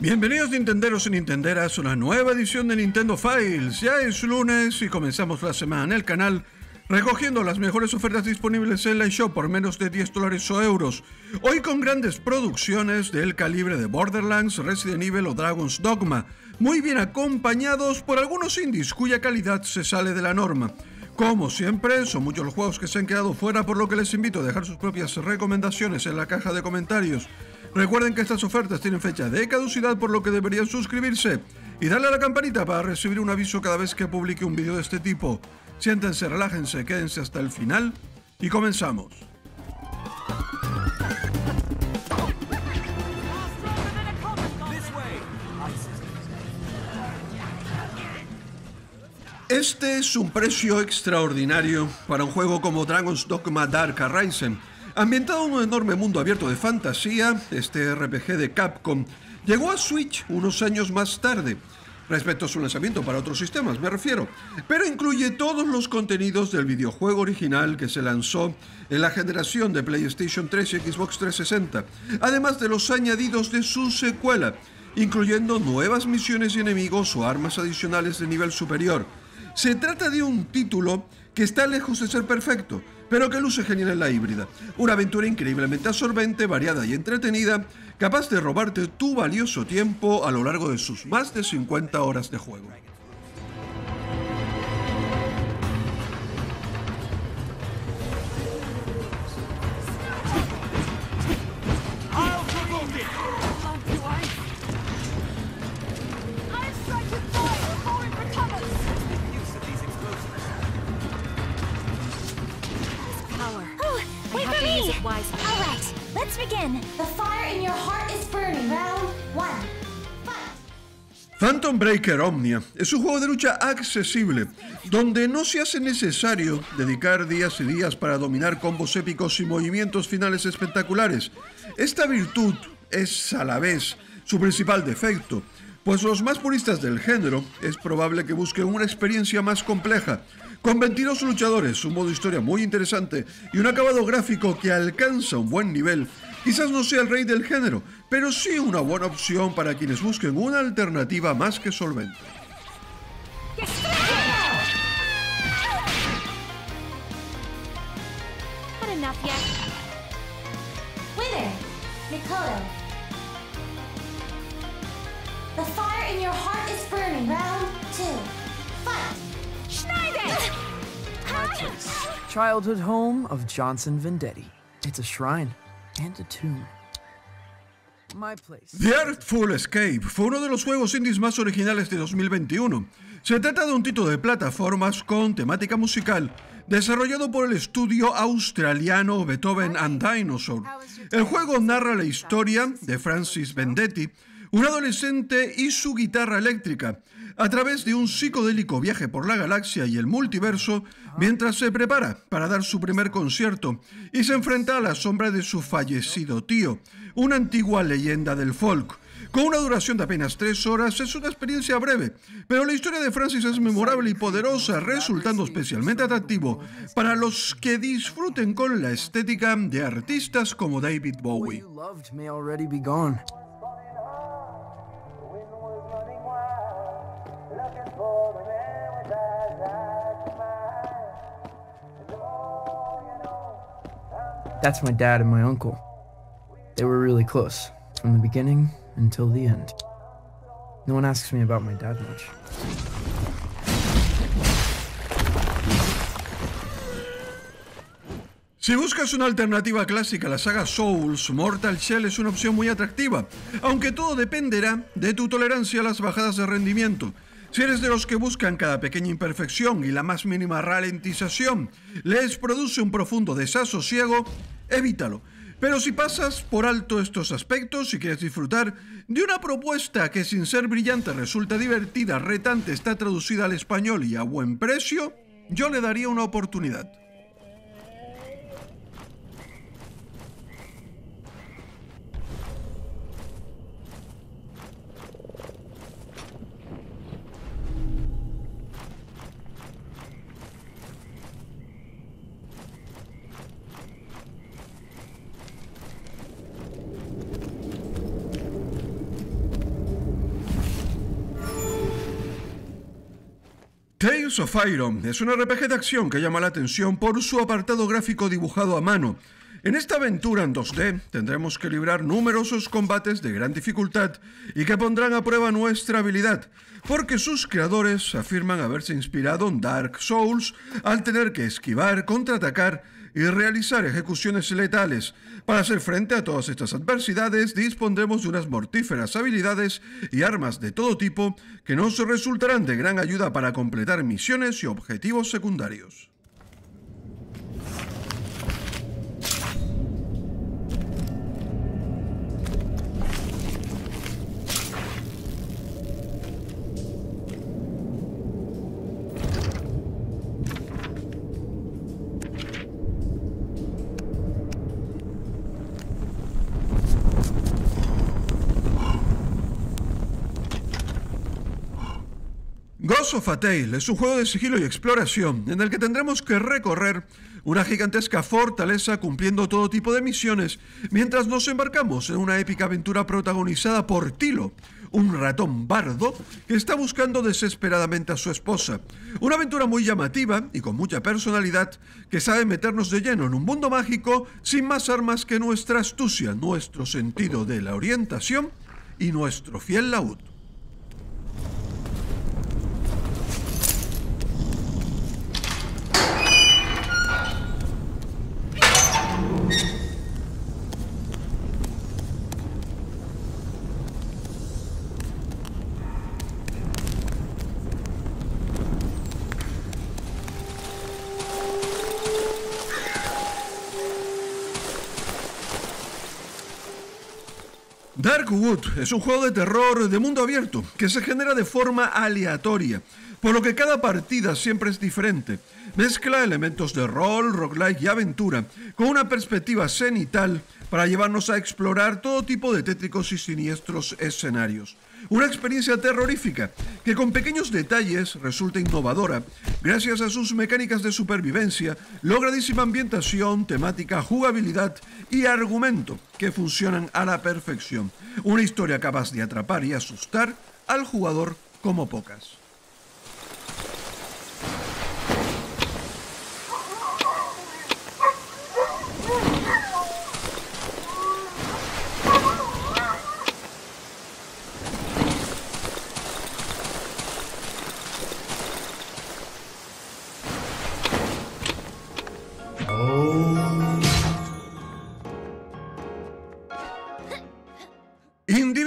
Bienvenidos Nintenderos y Nintenderas a una nueva edición de Nintendo Files. Ya es lunes y comenzamos la semana en el canal recogiendo las mejores ofertas disponibles en la eShop por menos de 10 dólares o euros. Hoy con grandes producciones del calibre de Borderlands, Resident Evil o Dragon's Dogma, muy bien acompañados por algunos indies cuya calidad se sale de la norma. Como siempre, son muchos los juegos que se han quedado fuera, por lo que les invito a dejar sus propias recomendaciones en la caja de comentarios. Recuerden que estas ofertas tienen fecha de caducidad, por lo que deberían suscribirse y darle a la campanita para recibir un aviso cada vez que publique un vídeo de este tipo. Siéntense, relájense, quédense hasta el final y comenzamos. Este es un precio extraordinario para un juego como Dragon's Dogma Dark Arisen Ambientado en un enorme mundo abierto de fantasía, este RPG de Capcom llegó a Switch unos años más tarde, respecto a su lanzamiento para otros sistemas, me refiero, pero incluye todos los contenidos del videojuego original que se lanzó en la generación de PlayStation 3 y Xbox 360, además de los añadidos de su secuela, incluyendo nuevas misiones y enemigos o armas adicionales de nivel superior. Se trata de un título que está lejos de ser perfecto, pero que luce genial en la híbrida. Una aventura increíblemente absorbente, variada y entretenida, capaz de robarte tu valioso tiempo a lo largo de sus más de 50 horas de juego. Phantom Breaker Omnia es un juego de lucha accesible, donde no se hace necesario dedicar días y días para dominar combos épicos y movimientos finales espectaculares. Esta virtud es a la vez su principal defecto, pues los más puristas del género es probable que busquen una experiencia más compleja, con 22 luchadores, un modo historia muy interesante y un acabado gráfico que alcanza un buen nivel. Quizás no sea el rey del género, pero sí una buena opción para quienes busquen una alternativa más que solvente. Your heart is burning. Round two. Fight. Schneider! Childhood home of Johnson Vendetti. It's a shrine. The Artful Escape fue uno de los juegos indies más originales de 2021. Se trata de un título de plataformas con temática musical, desarrollado por el estudio australiano Beethoven and Dinosaur. El juego narra la historia de Francis Vendetti, un adolescente y su guitarra eléctrica, a través de un psicodélico viaje por la galaxia y el multiverso mientras se prepara para dar su primer concierto y se enfrenta a la sombra de su fallecido tío, una antigua leyenda del folk. Con una duración de apenas tres horas es una experiencia breve, pero la historia de Francis es memorable y poderosa, resultando especialmente atractivo para los que disfruten con la estética de artistas como David Bowie. That's my dad and my uncle. They were really close, from the beginning until the end. No one asks me about my dad much. Si buscas una alternativa clásica a la saga Souls, Mortal Shell es una opción muy atractiva, aunque todo dependerá de tu tolerancia a las bajadas de rendimiento. Si eres de los que buscan cada pequeña imperfección y la más mínima ralentización les produce un profundo desasosiego, evítalo. Pero si pasas por alto estos aspectos y quieres disfrutar de una propuesta que sin ser brillante resulta divertida, retante, está traducida al español y a buen precio, yo le daría una oportunidad. Tales of Iron es un RPG de acción que llama la atención por su apartado gráfico dibujado a mano. En esta aventura en 2D tendremos que librar numerosos combates de gran dificultad y que pondrán a prueba nuestra habilidad, porque sus creadores afirman haberse inspirado en Dark Souls al tener que esquivar, contraatacar y realizar ejecuciones letales. Para hacer frente a todas estas adversidades, dispondremos de unas mortíferas habilidades y armas de todo tipo que nos resultarán de gran ayuda para completar misiones y objetivos secundarios. Ghost of a Tale es un juego de sigilo y exploración en el que tendremos que recorrer una gigantesca fortaleza cumpliendo todo tipo de misiones mientras nos embarcamos en una épica aventura protagonizada por Tilo, un ratón bardo que está buscando desesperadamente a su esposa. Una aventura muy llamativa y con mucha personalidad que sabe meternos de lleno en un mundo mágico sin más armas que nuestra astucia, nuestro sentido de la orientación y nuestro fiel laúd. Darkwood es un juego de terror de mundo abierto que se genera de forma aleatoria, por lo que cada partida siempre es diferente. Mezcla elementos de rol, roguelike y aventura con una perspectiva cenital para llevarnos a explorar todo tipo de tétricos y siniestros escenarios. Una experiencia terrorífica que con pequeños detalles resulta innovadora gracias a sus mecánicas de supervivencia, logradísima ambientación, temática, jugabilidad y argumento que funcionan a la perfección. Una historia capaz de atrapar y asustar al jugador como pocas.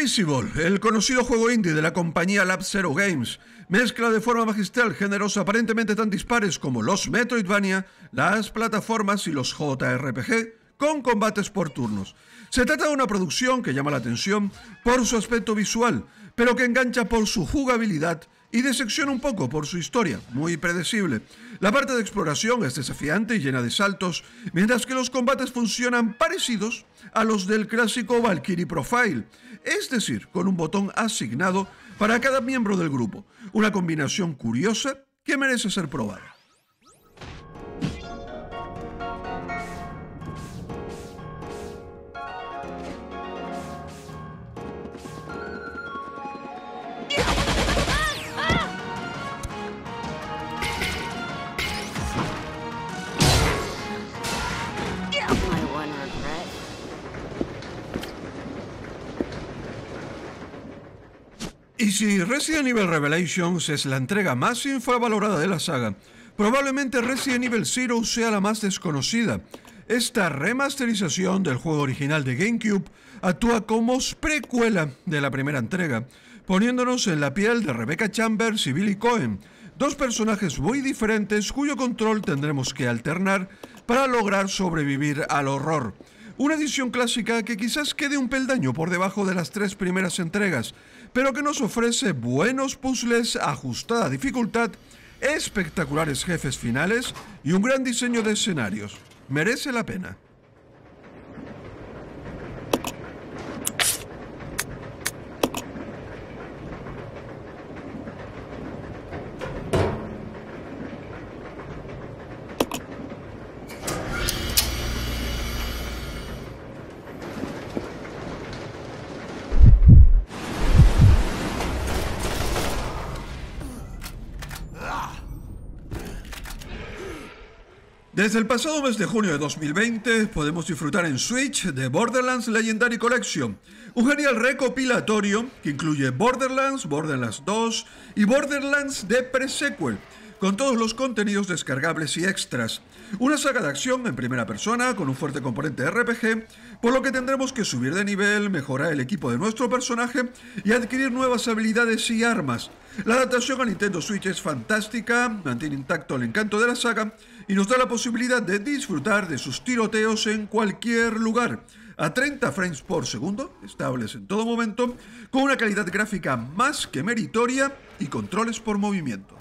Indivisible, el conocido juego indie de la compañía Lab Zero Games, mezcla de forma magistral géneros aparentemente tan dispares como los Metroidvania, las plataformas y los JRPG, con combates por turnos. Se trata de una producción que llama la atención por su aspecto visual, pero que engancha por su jugabilidad y decepciona un poco por su historia, muy predecible. La parte de exploración es desafiante y llena de saltos, mientras que los combates funcionan parecidos a los del clásico Valkyrie Profile, es decir, con un botón asignado para cada miembro del grupo, una combinación curiosa que merece ser probada. Si Resident Evil Revelations es la entrega más infravalorada de la saga, probablemente Resident Evil Zero sea la más desconocida. Esta remasterización del juego original de GameCube actúa como precuela de la primera entrega, poniéndonos en la piel de Rebecca Chambers y Billy Cohen, dos personajes muy diferentes cuyo control tendremos que alternar para lograr sobrevivir al horror. Una edición clásica que quizás quede un peldaño por debajo de las tres primeras entregas, pero que nos ofrece buenos puzzles, ajustada dificultad, espectaculares jefes finales y un gran diseño de escenarios. Merece la pena. Desde el pasado mes de junio de 2020 podemos disfrutar en Switch de Borderlands Legendary Collection, un genial recopilatorio que incluye Borderlands, Borderlands 2 y Borderlands de pre-sequel, con todos los contenidos descargables y extras. Una saga de acción en primera persona con un fuerte componente RPG, por lo que tendremos que subir de nivel, mejorar el equipo de nuestro personaje y adquirir nuevas habilidades y armas. La adaptación a Nintendo Switch es fantástica, mantiene intacto el encanto de la saga y nos da la posibilidad de disfrutar de sus tiroteos en cualquier lugar a 30 frames por segundo, estables en todo momento, con una calidad gráfica más que meritoria y controles por movimiento.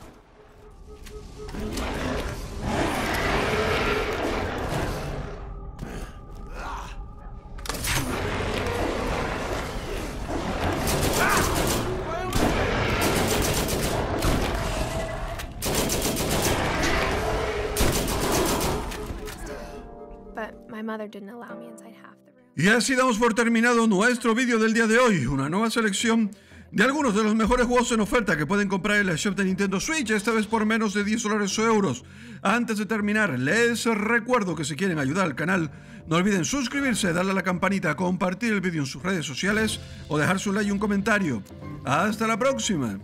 Y así damos por terminado nuestro vídeo del día de hoy, una nueva selección de algunos de los mejores juegos en oferta que pueden comprar en la shop de Nintendo Switch, esta vez por menos de 10 dólares o euros. Antes de terminar, les recuerdo que si quieren ayudar al canal, no olviden suscribirse, darle a la campanita, compartir el vídeo en sus redes sociales o dejar su like y un comentario. ¡Hasta la próxima!